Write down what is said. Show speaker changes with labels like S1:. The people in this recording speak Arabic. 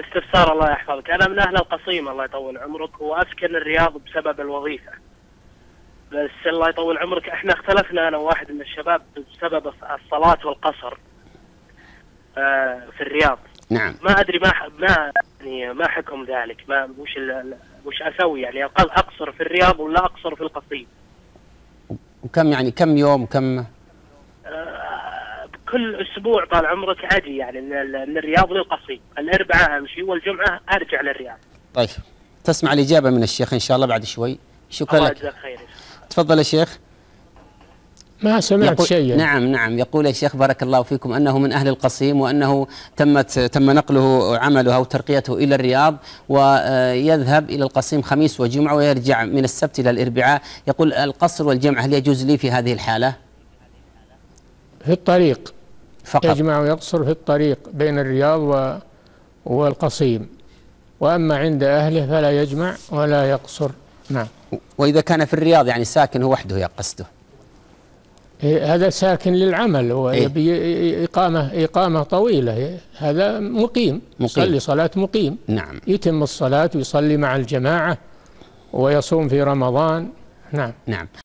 S1: استفسار الله يحفظك. أنا من أهل القصيم الله يطول عمرك وأسكن الرياض بسبب الوظيفة. بس الله يطول عمرك. إحنا اختلفنا أنا وواحد من الشباب بسبب الصلاة والقصر آه، في الرياض.
S2: نعم.
S1: ما أدري ما ما يعني ما حكم ذلك؟ ما وش وش أسوي يعني؟ أقصر في الرياض ولا أقصر في القصيم؟
S2: وكم يعني كم يوم كم
S1: كل أسبوع طال عمرك أجي يعني من, ال- من الرياض للقصيم. الاربعاء امشي والجمعة أرجع للرياض.
S2: طيب تسمع الإجابة من الشيخ إن شاء الله بعد شوي. شكرا
S1: الله
S2: لك.
S1: يجزاك خير.
S2: تفضل يا شيخ.
S3: ما سمعت
S2: يقول
S3: شيئا.
S2: نعم نعم. يقول يا شيخ بارك الله فيكم أنه من أهل القصيم وأنه تمت تم نقله عمله أو ترقيته إلى الرياض ويذهب إلى القصيم خميس وجمعة ويرجع من السبت إلى الأربعاء. يقول القصر والجمع هل يجوز لي في هذه الحالة؟
S3: في الطريق.
S2: فقط.
S3: يجمع ويقصر في الطريق بين الرياض و والقصيم. وأما عند أهله فلا يجمع ولا يقصر. نعم.
S2: وإذا كان في الرياض يعني ساكن هو وحده يا قصده
S3: إيه، هذا ساكن للعمل. هو
S2: إيه.
S3: يبي إقامة إقامة طويلة. إيه، هذا مقيم. يصلي صلاة مقيم.
S2: نعم.
S3: يتم الصلاة ويصلي مع الجماعة ويصوم في رمضان. نعم.
S2: نعم.